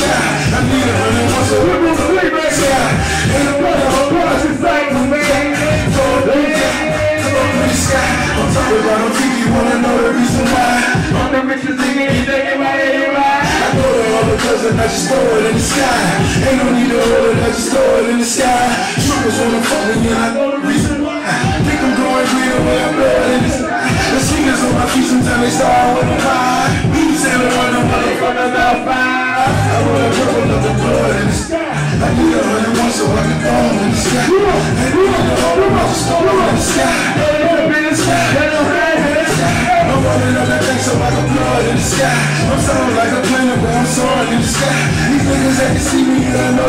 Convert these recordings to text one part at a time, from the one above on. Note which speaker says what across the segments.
Speaker 1: I. I'm need a hundred once a week. There. And the brother of I'm about on TV, wanna know the reason why. I'm the richest nigga in everybody. I throw it all because I just throw it in the sky. Ain't no need to hold it, I just throw it in the sky. Troopers wanna fuck me and I know the reason why. Think I'm going real when I blow it in the sky. The singers on my feet sometimes they start with a high. Sailing on the from the mouth fire. I wanna purple up the blood in the sky. I need a hundred one so I throw it in the sky. And we need a hundred one just throw it in the sky. The. I'm running up that thing so I can blow in the sky. I'm sounding like a plane but I'm soaring in the sky. These niggas that can see me, I know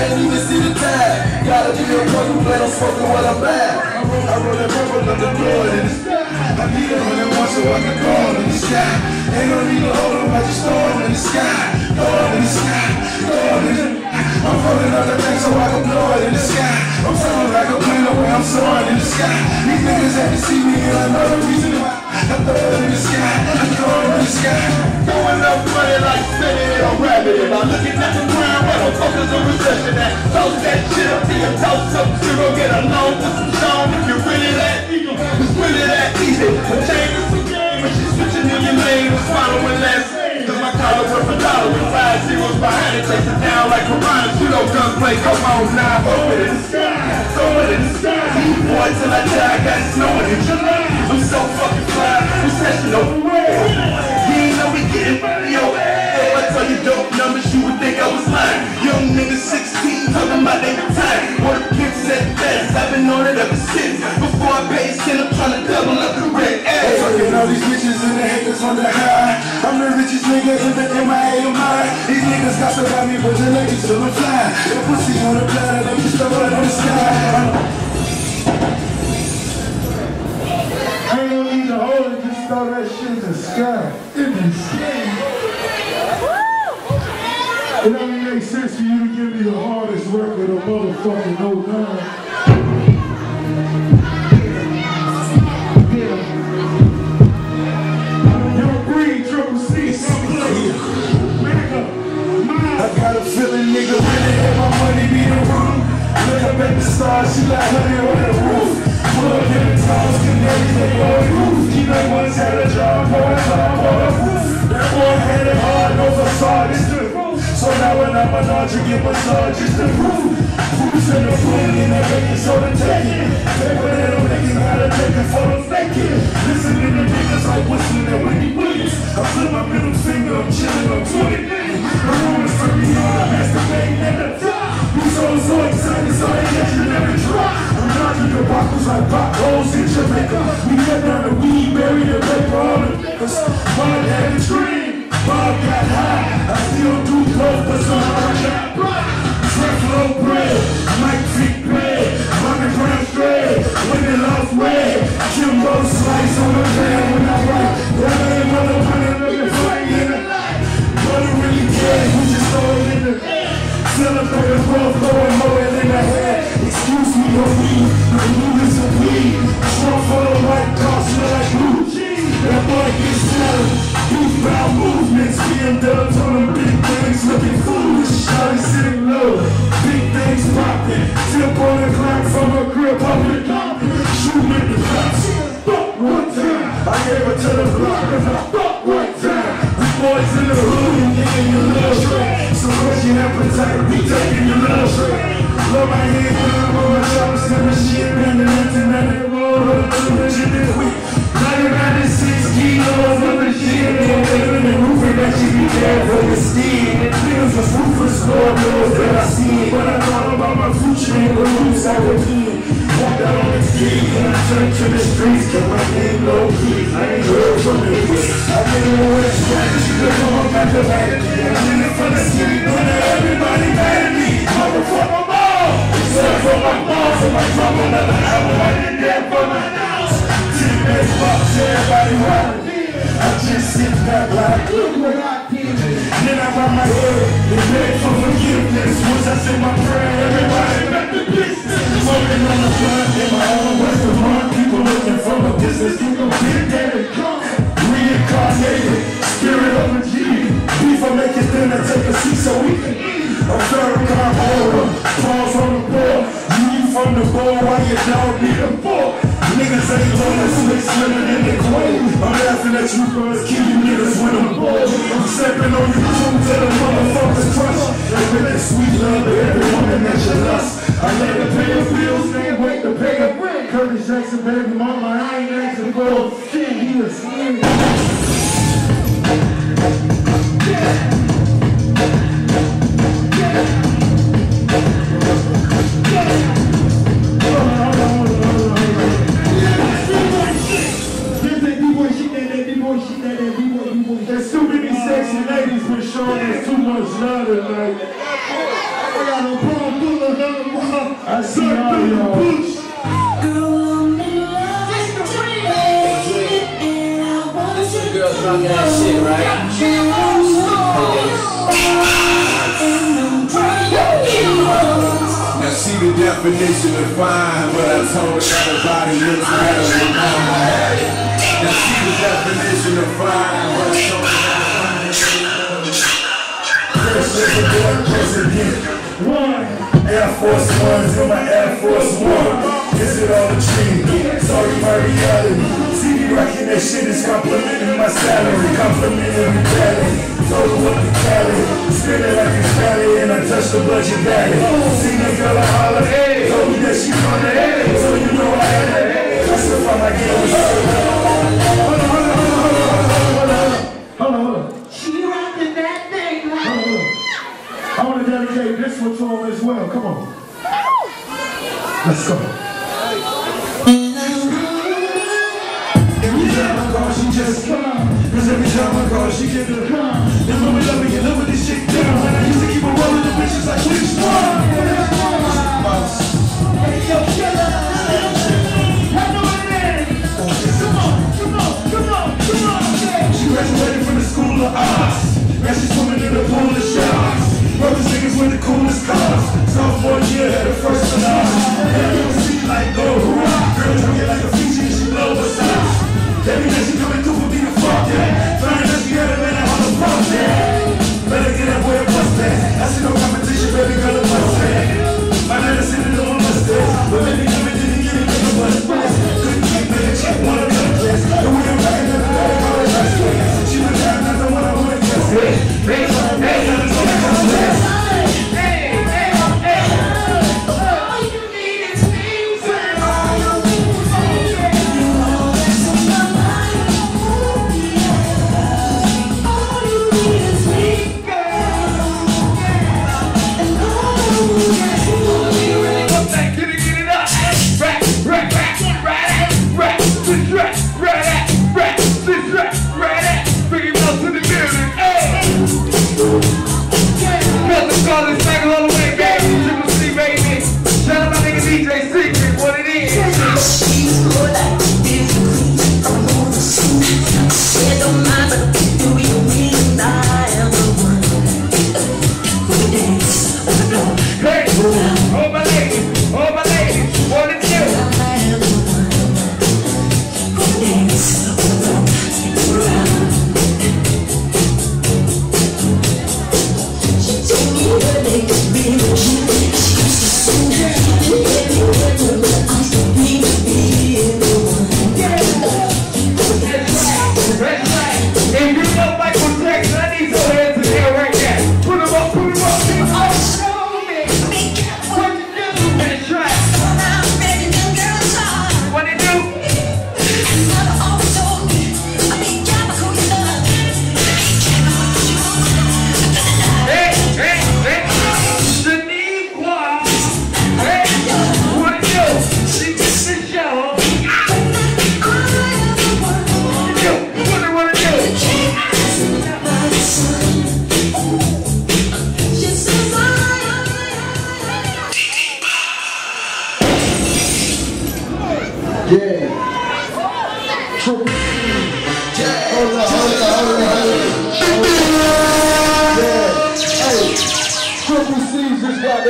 Speaker 1: can't even see the time. Gotta me a purple plate, I'm smoking what I'm bad. I roll that purple up the blood in the sky. I need a hundred one so I can throw in the sky. Ain't no need to hold them, I just throw it in the sky. Throw it in the sky, throw it in the I'm rolling up the thing so I can blow it in the sky. I'm sounding like a plane the way I'm soaring in the sky. These niggas had to see me and I know the reason why. I throw it in the sky, I throw it in the sky.
Speaker 2: Throwing up money like spinning it on rabbit. If I'm looking at the ground, where the fuck is a recession at? Toast that shit up to your toast up. You gon' get along with some song if you're really that trying to double up the red ass.
Speaker 1: Fucking all these bitches and the haters on the high. I'm the richest nigga in the MIA mine. These niggas got about me, but the niggas still I'm flying. Pussy on the planet, let me throw it on the sky. I don't need to hold it, just throw that shit in the sky. In the sky. It only makes sense for you to give me the hardest record of motherfucking 09. The she like honey on the roof. Plug in the canaries, they go in roof. Keep like once had a job, boy, job on the roof. That boy had it hard, no facade, it's the roof. So now when I'm an archer, get massage, it's the roof. Who's in the room, and they make it so to take it. Paper that I'm making, gotta take it for the fake it. Listening to niggas like whistling at Wendy Williams. players y'all need them for. Niggas ain't gonna switch slimmer than they claim. I'm laughing at you first, kill you niggas with them balls. I'm stepping on you crew to the motherfuckers crush. And with that sweet love to every woman that you lust. I let her pay her bills, can't wait to pay her rent. Curtis Jackson, baby mama, I ain't asking for a thing. he a skinny. definition of fine, but I told her that her body looks better than mine. Now she the definition of fine, but I told her that her body looks better than mine. One Air Force Ones in my Air Force One. Is it all the tree? Sorry, my reality reckon that shit is complimenting my salary, complimenting daddy. Total up the tally, spin it like a tally, and I touch the budget daddy. See that girl, I holler, told me that she funny.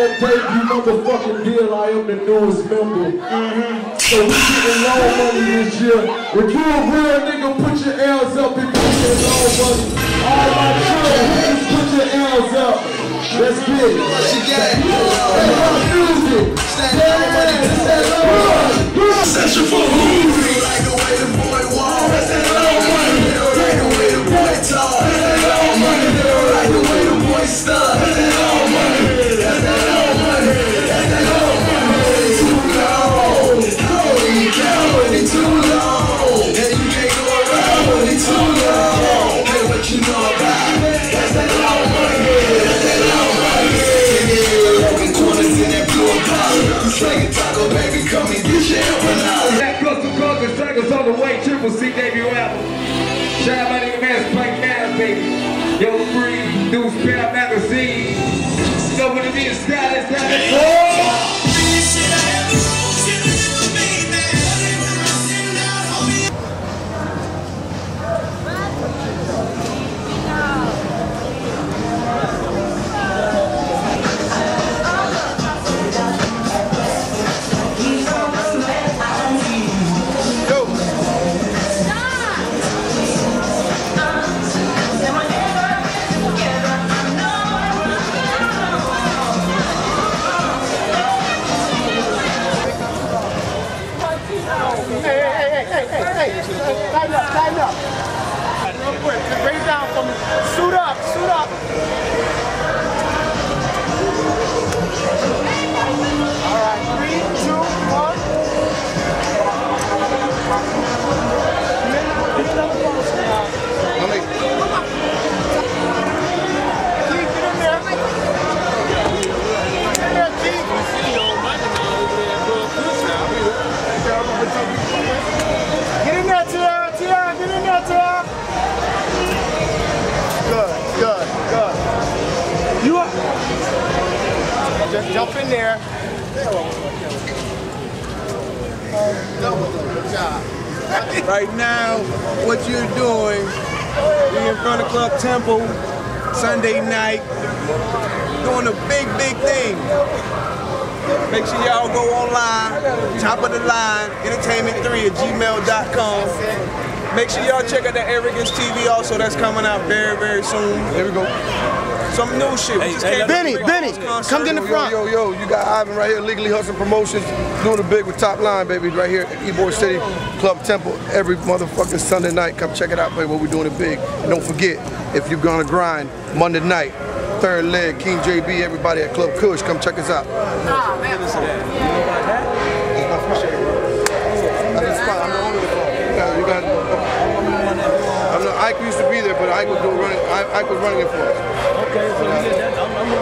Speaker 1: That
Speaker 3: debut motherfucking deal, I am the newest member. So we getting low money this year. If you a real nigga, put your L's up if you getting low money. All my children, put your L's up. Let's get it. And my music. Yeah, it's that low.
Speaker 2: Session for who? Like the way the boy walk. That's that low money. Like the way the boy talk. What
Speaker 4: it is, stylist, stylist.
Speaker 5: You're doing, we in front of Club Temple, Sunday night, doing a big, big thing. Make sure y'all go online, top of the line, entertainment3 at gmail.com. Make sure y'all check out the Arrogance TV also, that's coming out very, very soon. There we go. Some new shit. We just came-
Speaker 6: Benny, Benny, come get in the front.
Speaker 1: Yo, yo, you got Ivan right here, Legally Hustling Promotions, doing the big with Top Line, baby, right here at Ybor City Club Temple every motherfucking Sunday night. Come check it out, baby, what we're doing it big. And don't forget, if you're gonna grind, Monday night, third leg, King JB, everybody at Club Kush, come check us out. That's running, Ike Ike was running it for us.
Speaker 7: Okay, so get that. I'm, I'm